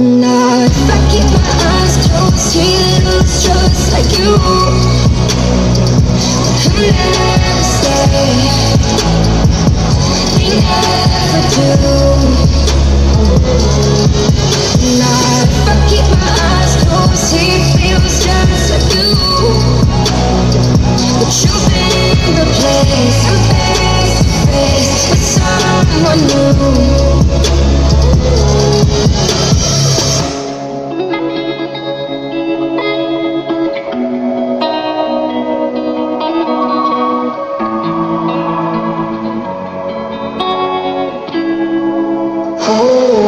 not If I keep my eyes closed, sweet looks just like you. Come never stay They never do Not if I keep my eyes closed, he feels amor.